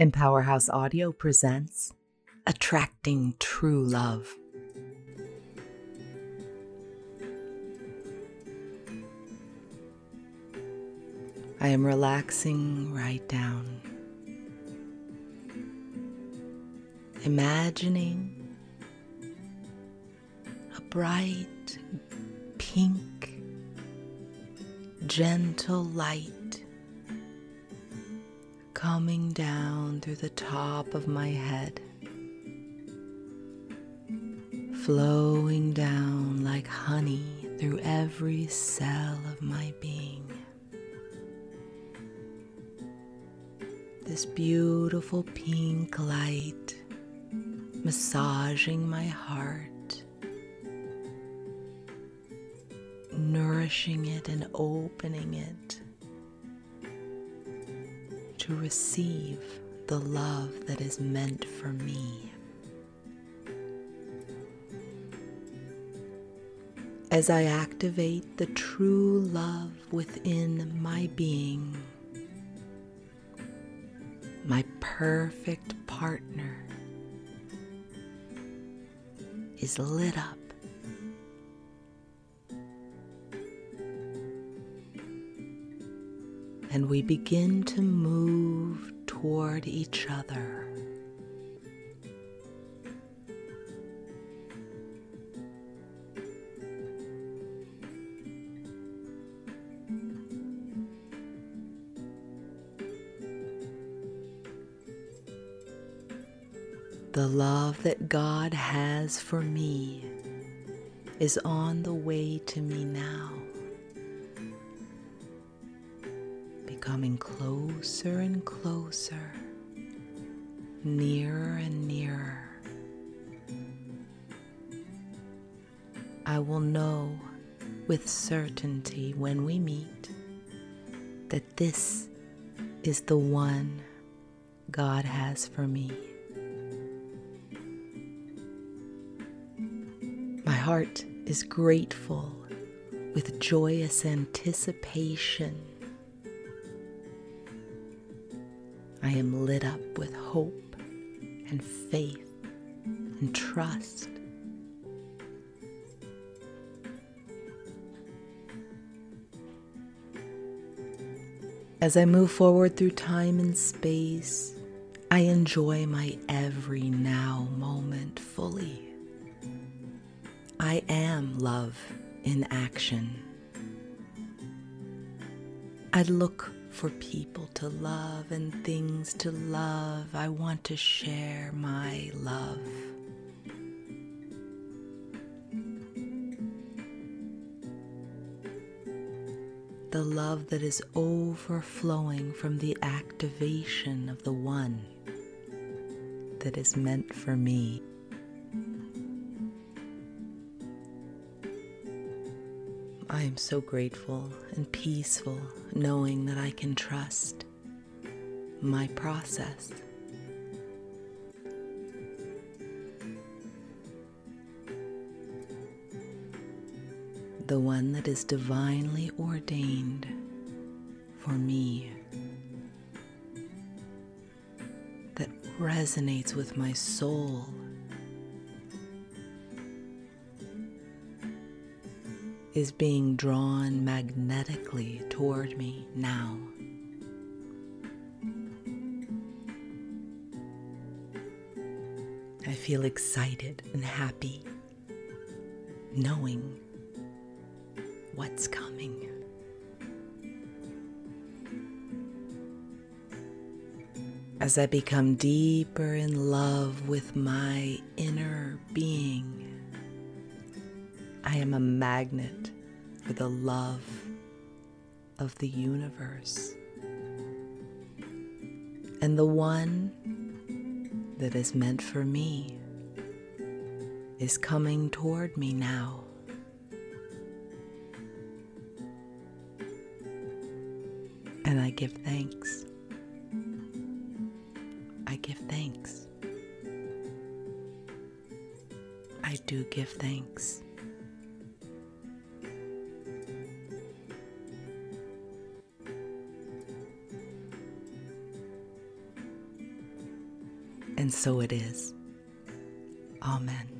Empowerhouse Audio presents Attracting True Love. I am relaxing right down, imagining a bright pink, gentle light coming down through the top of my head, flowing down like honey through every cell of my being. This beautiful pink light massaging my heart, nourishing it and opening it to receive the love that is meant for me. As I activate the true love within my being, my perfect partner is lit up. And we begin to move toward each other. The love that God has for me is on the way to me now, becoming closer and closer, nearer and nearer. I will know with certainty when we meet that this is the one God has for me. My heart is grateful with joyous anticipation. I am lit up with hope and faith and trust. As I move forward through time and space, I enjoy my every now moment fully. I am love in action. I look for people to love and things to love. I want to share my love. The love that is overflowing from the activation of the one that is meant for me. I am so grateful and peaceful knowing that I can trust my process. The one that is divinely ordained for me, that resonates with my soul is being drawn magnetically toward me now. I feel excited and happy knowing what's coming. As I become deeper in love with my inner being, I am a magnet for the love of the universe. And the one that is meant for me is coming toward me now. And I give thanks. I give thanks. I do give thanks. And so it is. Amen.